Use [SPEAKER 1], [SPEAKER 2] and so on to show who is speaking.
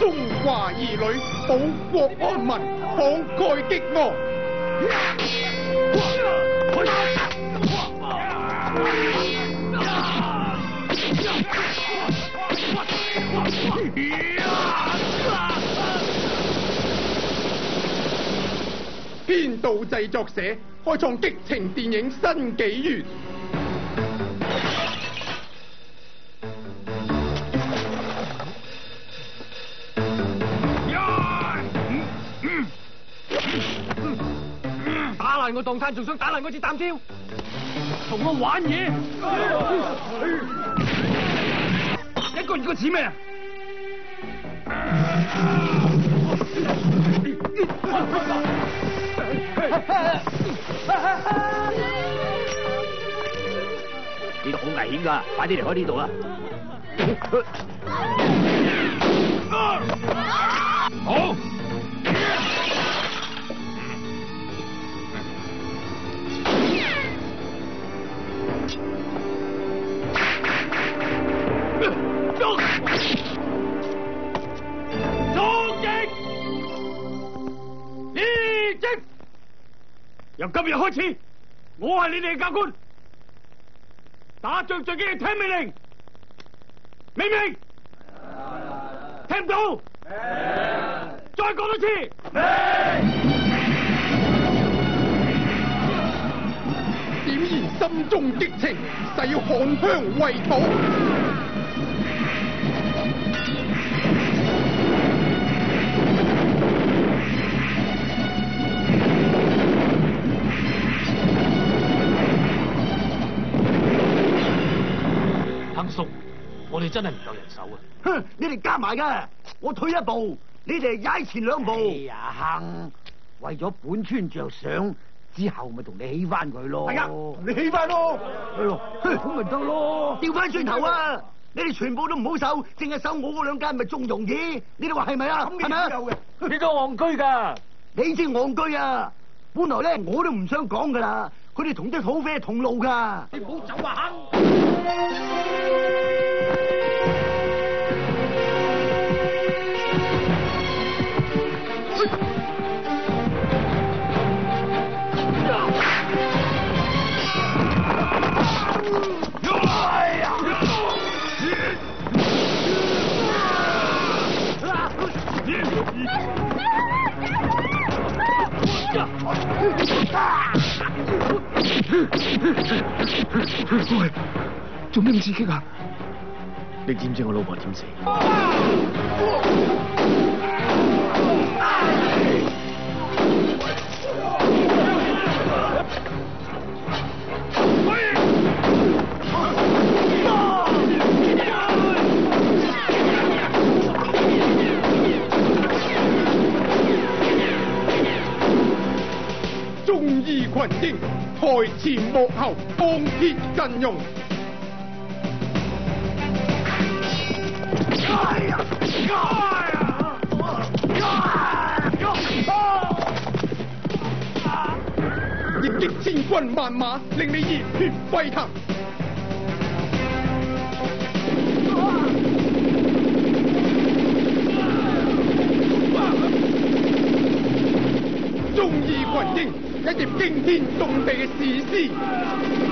[SPEAKER 1] 中华儿女保国安民，慷慨激昂。编导制作社开创激情电影新纪元。
[SPEAKER 2] 我当摊，仲想打烂我支弹刀？同我玩嘢？一个月个似咩？啊？
[SPEAKER 3] 呢度好危险噶，快啲离开呢度啦！
[SPEAKER 2] 好。肃静！立正！由今日开始，我系你哋教官，打仗最紧要听命令，明明？听唔到。再讲多次。
[SPEAKER 1] 明。点燃心中激情，誓要捍乡为土。
[SPEAKER 3] 叔，我哋真系唔够人手啊！
[SPEAKER 4] 哼，你哋加埋噶，我退一步，你哋踩前两步。
[SPEAKER 5] 哎呀，坑！为咗本村着想，之后咪同你起翻佢咯。
[SPEAKER 4] 系啊，你起翻咯，
[SPEAKER 5] 咯，咁咪得咯，
[SPEAKER 4] 调翻转头啊！你哋全部都唔好守，净系守我嗰两间咪仲容易？你哋话系咪啊？系咪？
[SPEAKER 3] 你个戆居噶，
[SPEAKER 4] 你先戆居啊！本来咧我都唔想讲噶啦，佢哋同啲土匪同路噶。
[SPEAKER 5] 你唔好走啊，坑！
[SPEAKER 3] 喂，做咩咁刺激啊？你知唔知我老婆点死？
[SPEAKER 1] 义群英，台前幕后钢铁阵容。哎呀！哎呀！啊！啊！啊！啊！啊！啊！啊！啊！啊！啊！啊！啊！一件惊天动地嘅史詩。